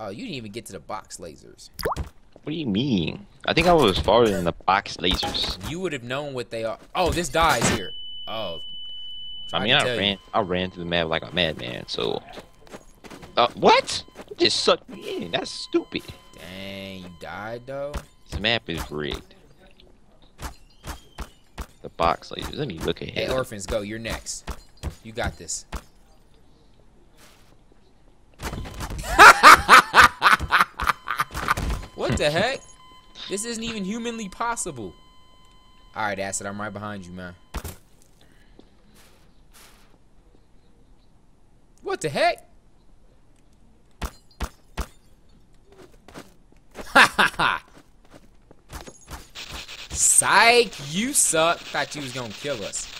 Oh, you didn't even get to the box lasers. What do you mean? I think I was farther than the box lasers. You would have known what they are. Oh, this dies here. Oh. I mean, I you. ran, I ran through the map like a madman. So, uh, what? You just sucked me in. That's stupid. Dang, you died though. This map is rigged. The box lasers. Let me look Hey, ahead. Hey, orphans, go. You're next. You got this. what the heck? This isn't even humanly possible. All right, Acid, I'm right behind you, man. What the heck? Ha ha ha! Psych, you suck. Thought you was gonna kill us.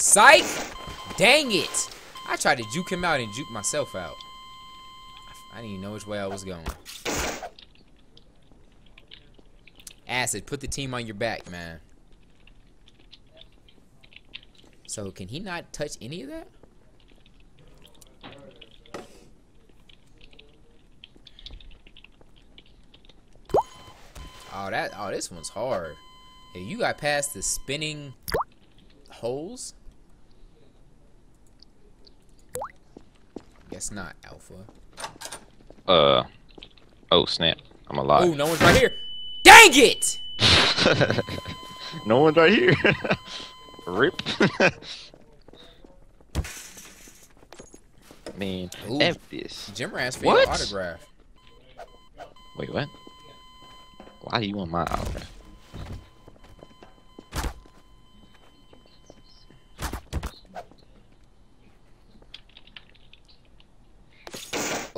Psych! Dang it! I tried to juke him out and juke myself out. I didn't even know which way I was going. Acid, put the team on your back, man. So can he not touch any of that? Oh, that oh, this one's hard. Hey, you got past the spinning holes? Guess not, Alpha. Uh, oh snap! I'm alive. Oh, no one's right here. Dang it! no one's right here. Rip. Man, Ooh. F this. Jim Rance for autograph. Wait, what? Why do you want my autograph?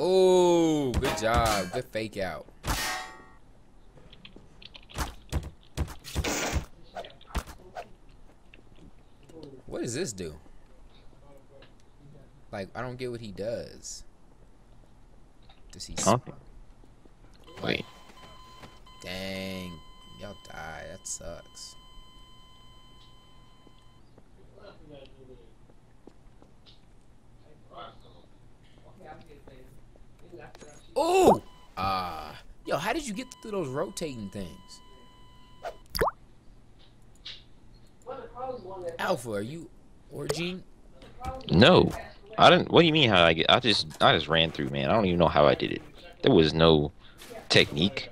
Oh, good job. Good fake out. What does this do? Like, I don't get what he does. Does he? Huh? Wait. Dang. Y'all die. That sucks. Ooh! Ah. yo, how did you get through those rotating things? Alpha, are you origin? No, I didn't. What do you mean? How I get? I just, I just ran through, man. I don't even know how I did it. There was no technique.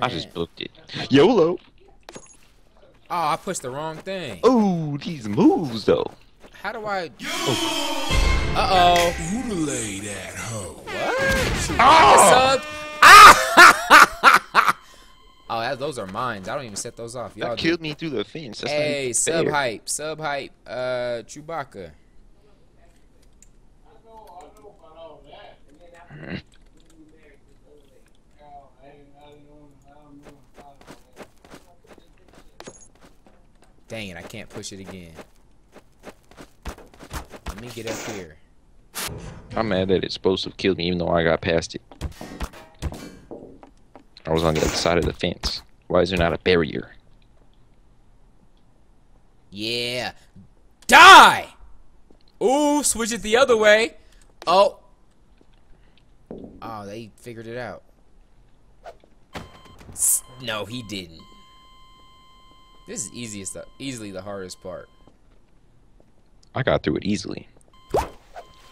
I just booked it. YOLO. Oh, I pushed the wrong thing. Oh, these moves though. How do I? Uh oh. Who laid that hoe? What? Ah! Sub. Ah! oh, that, those are mines. I don't even set those off. Y'all That do. killed me through the fence. That's Hey, sub fair. hype, sub hype, uh, Chewbacca. Dang it, I can't push it again. Let me get up here. I'm mad that it's supposed to have killed me, even though I got past it. I was on the other side of the fence. Why is there not a barrier? Yeah. Die! Ooh, switch it the other way. Oh. Oh, they figured it out. No, he didn't. This is easiest, easily the hardest part. I got through it easily.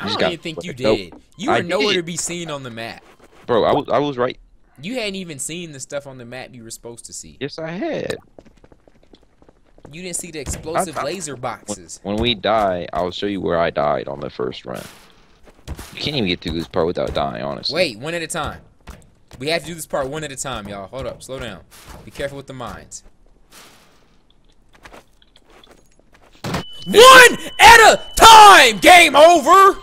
I don't even think you Nope. did. You I were nowhere to be seen on the map. Bro, I was I was right. You hadn't even seen the stuff on the map you were supposed to see. Yes, I had. You didn't see the explosive I- laser When, boxes. when we die, I'll show you where I died on the first run. You can't even get through this part without dying, honestly. Wait, one at a time. We have to do this part one at a time, y'all. Hold up, slow down. Be careful with the mines. One at a time! Game over!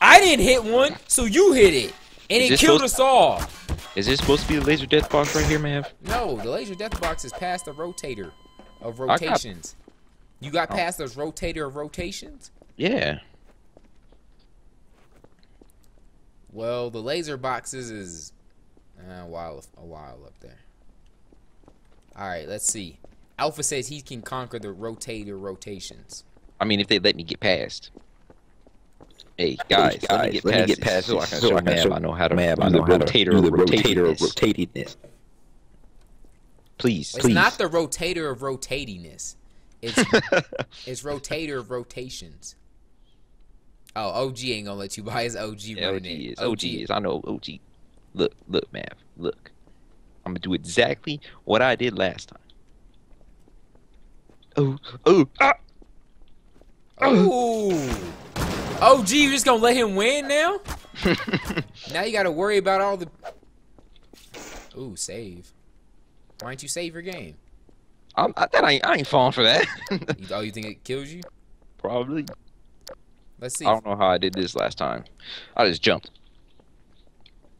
I didn't hit one, so you hit it. And Is it killed us all. Is this supposed to be the laser death box right here, man? No, the laser death box is past the rotator of got- rotations. You got Oh. past those rotator of rotations? Yeah. Well, the laser boxes is uh, a while a while up there. All right, let's see. Alpha says he can conquer the rotator rotations. I mean, if they let me get past. Hey guys, guys, let me get past, get past this so I can so show I Mab I know how to Mab, do I the know how to rotator do of the rotator of rotatedness. rotatedness. Please, It's please. not the rotator of rotatiness. It's it's rotator of rotations. Oh, OG ain't gonna let you buy his OG Yeah, running OG it. is. OG is. I know OG. Look, look, Mav. Look. I'm gonna do exactly what I did last time. Oh, oh, ah! Ooh. OG, you're just gonna let him win now? Now you gotta worry about all the. Ooh, save. Why don't you save your game? I'm, I, that ain't, I ain't falling for that. You, oh, you think it kills you? Probably. Let's see. I don't know how I did this last time. I just jumped.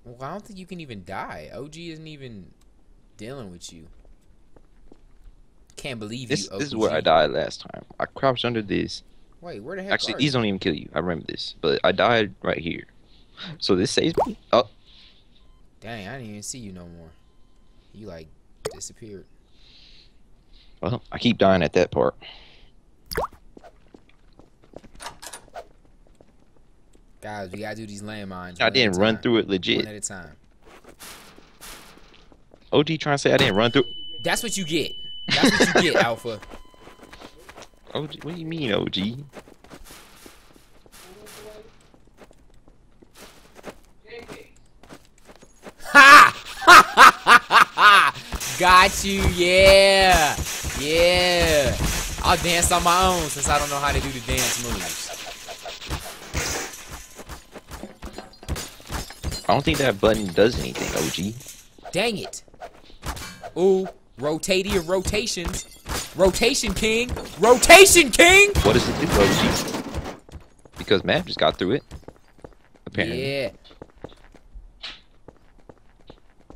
Well, I don't think you can even die. OG isn't even dealing with you. Can't believe This, you. OG. this is where I died last time. I crouched under this. Wait, where the heck? Actually, these you? don't even kill you. I remember this, but I died right here. So this saves me. Oh, Dang, I didn't even see you no more. You like disappeared. well, I keep dying at that part. Guys, we gotta do these landmines. I one at a didn't run through it legit. One at a time. OG trying to say I didn't run through. That's what you get. That's what you get, Alpha. OG, what do you mean, OG? Ha! Ha ha ha ha ha! Got you, yeah, yeah. I'll dance on my own since I don't know how to do the dance moves. I don't think that button does anything, OG. Dang it. Ooh, rotating rotations. Rotation king. Rotation king. What does it do, OG? Because Matt just got through it. Apparently. Yeah.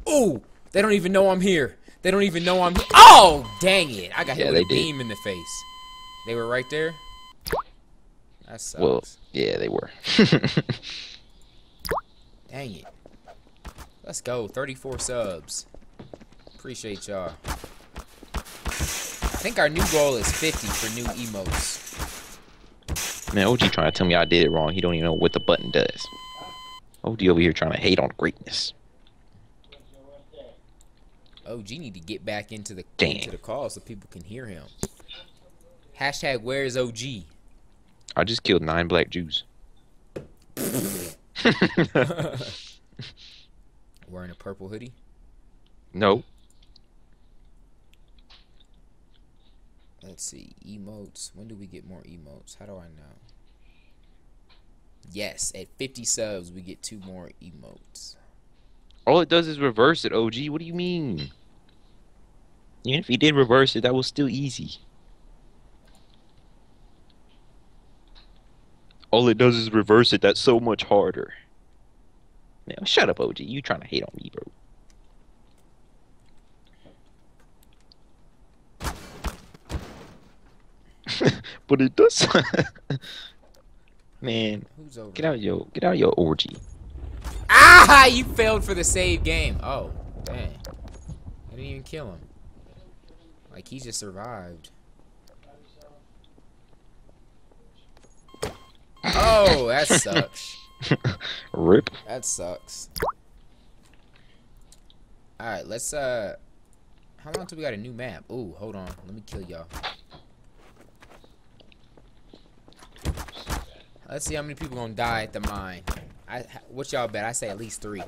Ooh, they don't even know I'm here. They don't even know I'm. Oh, dang it! I got hit with a did. beam in the face. They were right there. That sucks. Well, yeah, they were. Dang it. Let's go. 34 subs. Appreciate y'all. I think our new goal is 50 for new emotes. Man, OG trying to tell me I did it wrong. He don't even know what the button does. OG over here trying to hate on greatness. OG need to get back into the Damn. into the call so people can hear him. Hashtag where is OG? I just killed nine black Jews. Wearing a purple hoodie. no. Let's see. Emotes. When do we get more emotes? How do I know? Yes, at 50 subs we get two more emotes. All it does is reverse it, OG. What do you mean? Even if he did reverse it, that was still easy. All it does is reverse it. That's so much harder. Now, shut up, OG. You trying to hate on me, bro. But it does. Man, Who's over? get out of your get out of your orgy. Ah! You failed for the save game. Oh, dang. I didn't even kill him. Like he just survived. Oh, that sucks. Rip. That sucks. Alright, let's uh how long till we got a new map? Ooh, hold on. Let me kill y'all. Let's see how many people gonna die at the mine. I what y'all bet? I say at least three.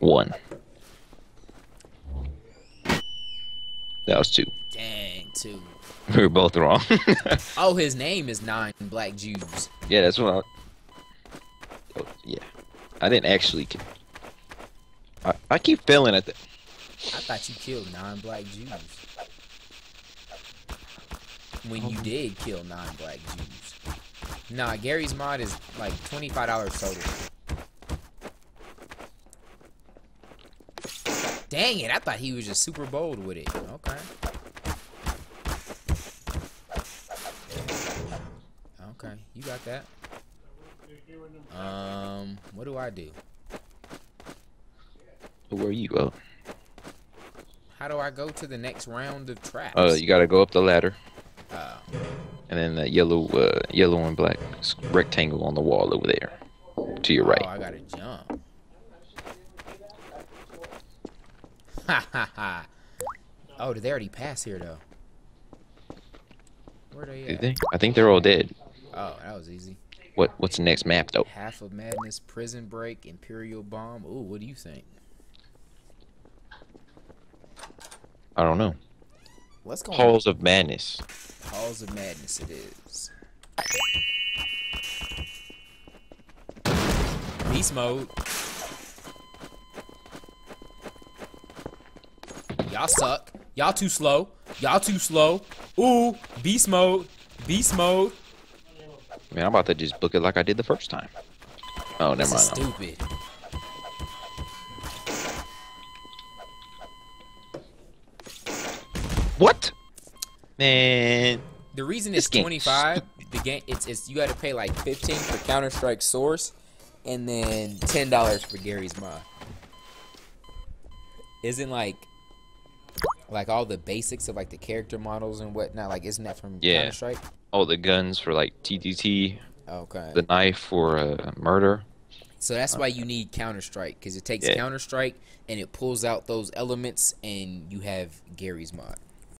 One. That was two. Dang, two. We were both wrong. Oh, his name is Nine Black Jews. yeah, that's what I. Oh, yeah, I didn't actually. ki- I, I keep failing at the. I thought you killed nine black Jews. When you um, did kill nine black Jews. Nah, Garry's mod is like $25 total. Dang it, I thought he was just super bold with it. Okay. Okay, you got that. Um, what do I do? Where you go? How do I go to the next round of traps? Uh, you gotta go up the ladder, Oh. And then the yellow, uh, yellow and black rectangle on the wall over there, to your Oh, right. I gotta jump. Ha ha ha. Oh, did they already pass here though? Where they Did they? I think they're all dead. Oh, that was easy. What? What's the next map though? Halls of Madness, Prison Break, Imperial Bomb. Ooh, what do you think? I don't know. Let's go. on Halls of Madness. Halls of Madness it is. Beast mode. Y'all suck. Y'all too slow. Y'all too slow. Ooh, beast mode. Beast mode. Man, I'm about to just book it like I did the first time. Oh, never This is mind. stupid. What? Man, The reason it's game 25, the game it's it's you got to pay like 15 for Counter Strike Source, and then ten dollars for Garry's Mod. Isn't like like all the basics of like the character models and whatnot? Like, isn't that from Yeah. Counter Strike? all the guns for like TTT, Okay. the knife for uh, murder. so that's why you need Counter Strike because it takes Yeah. Counter Strike and it pulls out those elements, and you have Garry's Mod.